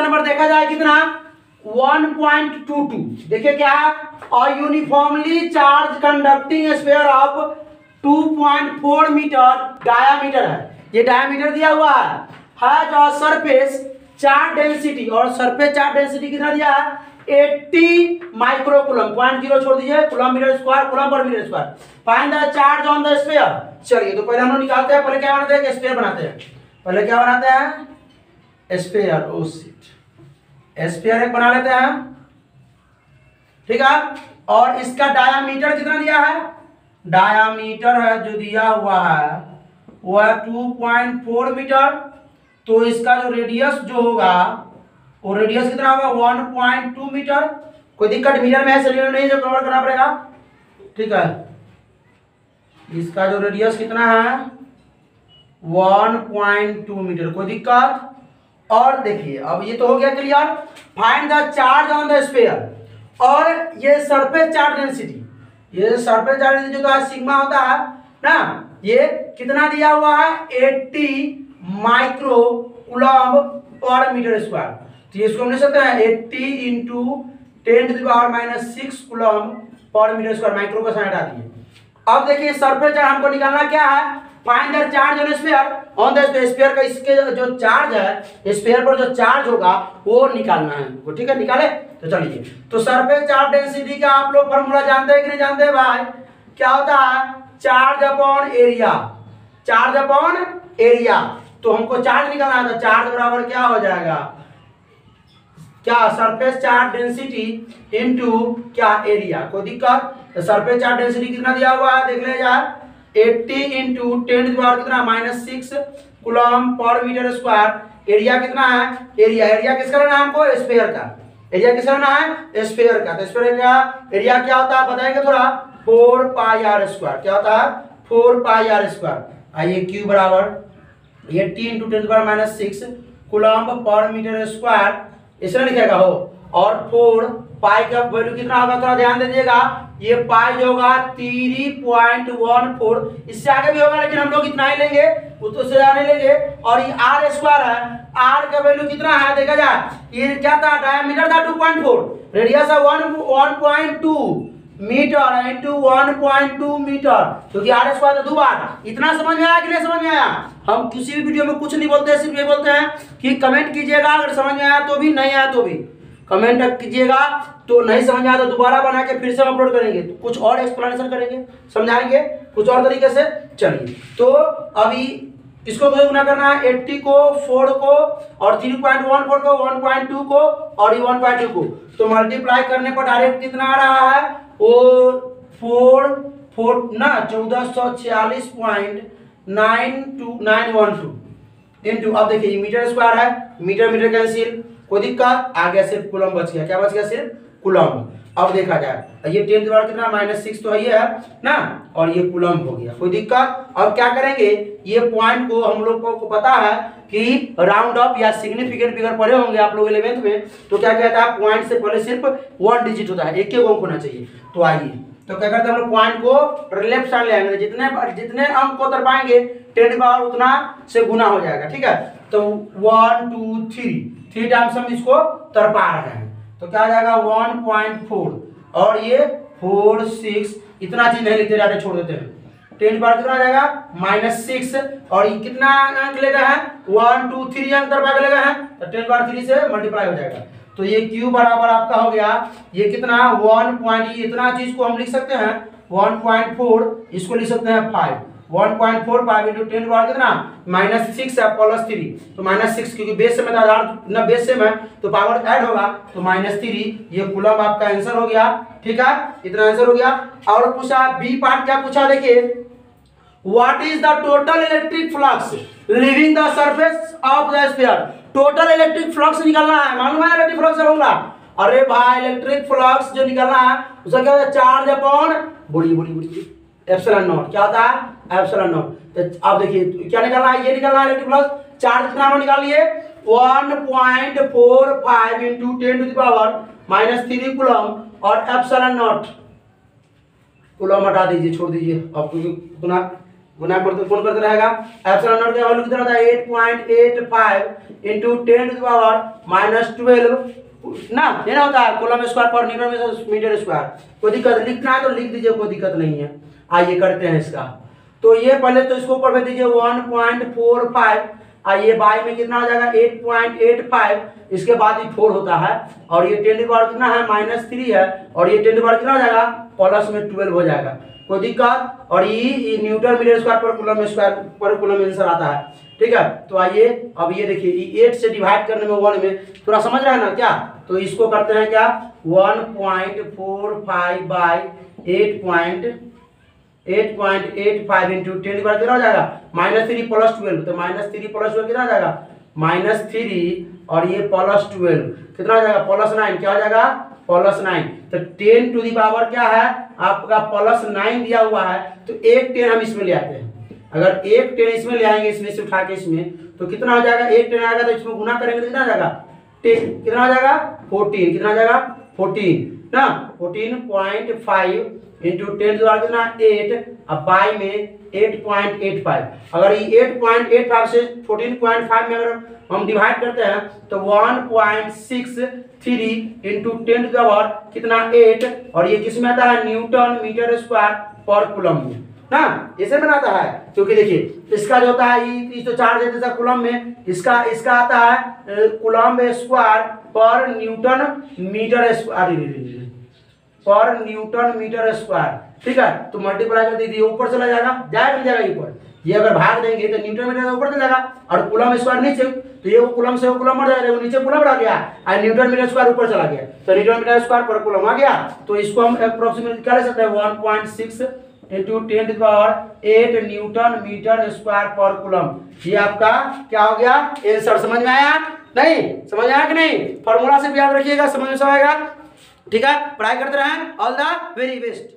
Number देखा जाए कितना? 1.22 देखिए क्या है? और uniformly charge conducting sphere of 2.4 metre diameter है। ये डायामीटर दिया हुआ है। हैज़ और सरफेस चार्ज डेंसिटी और सरफेस चार्ज डेंसिटी कितना दिया है? 80 माइक्रो कुलम पॉइंट ज़ीरो छोड़ दीजिए। कुलम मीटर स्क्वायर कुलम पर metre square find the charge on the sphere चलिए तो पहले हम निकालते हैं। पहले क्या बनाते हैं? स्फीयर बनाते हैं। पहले क्या बनाते हैं? स्फीयर ओ सीट स्फीयर एक बना लेते हैं ठीक है? और इसका डायामीटर कितना दिया है? डायामीटर है, जो दिया हुआ है, वो है 2.4 मीटर तो इसका जो रेडियस जो होगा, वो रेडियस कितना होगा? 1.2 मीटर कोई दिक्कत मीटर में है सेंटीमीटर नहीं जो कवर करना पड़ेगा। ठीक है? इसका जो रेडियस कितना है? 1.2 मीटर कोई दिक्कत? और देखिए, अब ये तो हो गया clear find the charge on the sphere और ये सरफेस चार्ज डेंसिटी ये सरफेस चार्ज डेंसिटी जो है सिग्मा होता है, ना? ये कितना दिया हुआ है? 80 micro coulomb per metre square तो इसको हम लिख सकते हैं 80 into ten to power minus six coulomb per metre square micro का साइन हटा दिए। अब देखिए सरफेस चार्ज हमको निकालना क्या है? Find the charge on sphere on the sphere का इसके जो चार्ज है स्फीयर पर जो चार्ज होगा, वो निकालना है। वो ठीक है, निकाले? तो चलिए। तो सरफेस चार्ज डेंसिटी का आप लोग फॉर्मूला जानते हैं कि नहीं जानते भाई? क्या होता है? Charge upon area charge upon area तो हमको चार्ज निकालना है तो चार्ज बराबर क्या हो जाएगा? क्या? सरफेस चार्ज डेंसिटी इनटू क्या? एरिया कोई दिक्कत? तो सरफेस चार्ज डेंसिटी कितना दिया हुआ है? देख ले यार। 80 इंटू टेन पावर कितना minus six coulomb per metre square. Area कितना है? एरिया एरिया किसका लेना है हमको? स्पेयर का। एरिया किसका लेना है? स्पेयर का। तो स्पेयर का एरिया क्या होता है? बताएँगे थोड़ा। Four pi r square. क्या होता है? Four pi r square. आइए क्यू बराबर। Eighty into ten power minus six coulomb per metre square. इसमें लिखेगा हो। और फोर पाई का वैल्यू कितना होगा? थोड़ा ध्यान दे दीजिएगा। ये पाई होगा थ्री पॉइंट वन फोर इससे आगे भी होगा, लेकिन हम लोग इतना ही लेंगे उसको से जाने लेंगे। और ये आर स्क्वायर है आर का वैल्यू कितना है, देखा जाए, ये क्या था डायमीटर था टू पॉइंट फोर रेडियस है one one point two metre into one point two metre क्योंकि आर स्क्वायर दो बार। इतना समझ में आया कि नहीं समझ में आया? हम किसी भी वीडियो में कुछ नहीं बोलते, सिर्फ़ ये बोलते हैं कि कमेंट कीजिएगा, अगर समझ में आया तो भी, नहीं आया तो भी। कमेंट कीजिएगा। तो नहीं समझ आया तो दोबारा बना के फिर से अपलोड करेंगे। तो कुछ और एक्सप्लेनेशन करेंगे, समझाएँगे? कुछ और तरीके से? चलिए। तो अभी इसको तो गुना करना है? एट्टी को, फोर को और थ्री पॉइंट वन फोर को, वन पॉइंट टू को और ये वन पॉइंट टू को। तो मल्टीप्लाई करने पर डायरेक्ट कितना आ रहा है? वो फोर फोर, ना, चौदह सौ छियालीस point nine two, nine one two. Into अब देखिए मीटर स्क्वायर है। Metre metre cancel. कोई दिक्कत? आ गया सिर्फ़ कुलम बच गया। क्या बच गया सिर्फ़? कुलम अब देखा जाए ये टेन द्वारा कितना? माइनस सिक्स तो ये है ना? और ये कुलम हो गया। कोई दिक्कत? अब क्या करेंगे? ये पॉइंट को हम लोग को पता है कि राउंड अप या सिग्निफिकेंट फिगर पढ़े होंगे आप लोग इलेवेंथ में तो क्या कहता है? पॉइंट से पहले सिर्फ़ वन डिजिट होता है। एक एक अंक होना चाहिए। तो आइए। तो क्या करते हैं हम लोग? पॉइंट को लेफ़्ट साइड ले आएँगे। जितने जितने अंक को तरपाएँगे टेन पावर उतना से गुना हो जाएगा। ठीक है? तो one two three three times हम इसको तरपा रहे हैं। तो क्या आ जाएगा? वन पॉइंट फोर और ये फोर सिक्स इतना चीज़ नहीं लिखते जाते छोड़ देते हैं। टेन बार कितना आ जाएगा? माइनस सिक्स और कितना अंक लेगा है? वन टू थ्री अंक तरपा के लेगा है। तो टेन बार थ्री से मल्टीप्लाई हो जाएगा। तो ये क्यू बराबर आपका हो गया। ये कितना? वन पॉइंट इतना चीज़ को हम लिख सकते हैं। वन पॉइंट फोर इसको लिख सकते हैं five one point four five into कितना माइनस सिक्स है प्लस थ्री तो माइनस सिक्स क्योंकि बेस में आधार, न बेस है तो पावर ऐड होगा तो माइनस थ्री ये कुलम आपका आंसर हो गया। ठीक है? इतना आंसर हो गया। और पूछा बी पार्ट क्या पूछा? देखिए। है। मालूम है इलेक्ट्रिक फ्लक्स होगा अरे भाई इलेक्ट्रिक फ्लक्स जो निकालना है उसका क्या होता है? चार्ज अपॉन बड़ी बड़ी बड़ी एप्सिलॉन नॉट क्या होता है? एप्सिलॉन नॉट तो आप देखिए क्या निकालना है? ये है इलेक्ट्रिक फ्लक्स चार्ज कितना लिए? 1.45 into 10 to the power minus three coulomb और एप्सिलॉन नॉट। कुलम हटा दीजिए, छोड़ दीजिए। अब क्योंकि उतना गुना करते करते रहेगा। एप्सिलॉन नॉट का वैल्यू कितना होता है? 8.85 into 10 to the power minus 12 ना, ये ना होता है, coulomb square per newton metre square कोई दिक्कत, लिखना है तो लिख दीजिए, कोई दिक्कत नहीं है। आइए करते हैं इसका। तो ये पहले तो इसको ऊपर भेज दीजिए 1.45 आइए बाई में कितना हो जाएगा? 8.85 इसके बाद ही फोर होता है, और ये टेन पावर कितना है? माइनस थ्री है, और ये टेन पावर कितना हो जाएगा? प्लस में ट्वेल्व हो जाएगा। कोई दिक्कत? और ये newton metre square per coulomb square per coulomb answer आता है। ठीक है? तो आइए, अब ये देखिए, ये एट से डिवाइड करने में वन में, थोड़ा समझ रहे हैं ना क्या? तो इसको करते हैं क्या? One point four five by eight point eight point eight five into minus three plus twelve तो माइनस थ्री प्लस ट्वेल्व कितना जाएगा? माइनस थ्री और ये प्लस ट्वेल्व कितना जाएगा? प्लस नाइन क्या हो जाएगा? प्लस नाइन तो टेन टू दी पावर क्या है? आपका प्लस नाइन दिया हुआ है तो एक टेन हम इसमें ले आते हैं। अगर एक टेन इसमें ले आएँगे, इसमें से उठा के इसमें तो कितना हो जाएगा? एक टेन आएगा तो इसमें गुना करेंगे तो कितना हो जाएगा? टेन कितना हो जाएगा? फोर्टीन कितना हो जाएगा? फोर्टीन ना fourteen point five into ten द्वारा कितना एट अब बाई में एट पॉइंट एट फाइव अगर ये एट पॉइंट एट फाइव से फोर्टीन पॉइंट फाइव में अगर हम डिवाइड करते हैं तो one point six three into ten कितना एट और ये किसमें आता है? Newton metre square per coulomb में ना, इसे बनाता है। क्योंकि देखिए, इसका जो होता है तो चार्ज है, जैसा कुलम में, इसका इसका आता है coulomb square per newton metre square per newton metre square. ठीक है तो मल्टीप्लाई कर दीजिए ऊपर चला जाएगा जाएगा जाएगा ऊपर। ये अगर भाग देंगे तो न्यूटन मीटर ऊपर चला जाएगा, और कुलम स्क्वायर नीचे तो ये कुलम से कुलम मर जाएगा नीचे कुलम रह गया, और न्यूटन मीटर स्क्वायर ऊपर चला गया। तो newton metre square per coulomb आ गया तो इसको हम अप्रोक्सीमेट ले सकते हैं one point six into ten power eight newton metre square per coulomb ये आपका क्या हो गया? एंसर समझ में आया? नहीं, समझ आया कि नहीं? फॉर्मूला से भी याद रखिएगा, समझ में आएगा। ठीक है? पढ़ाई करते रहें। All the very best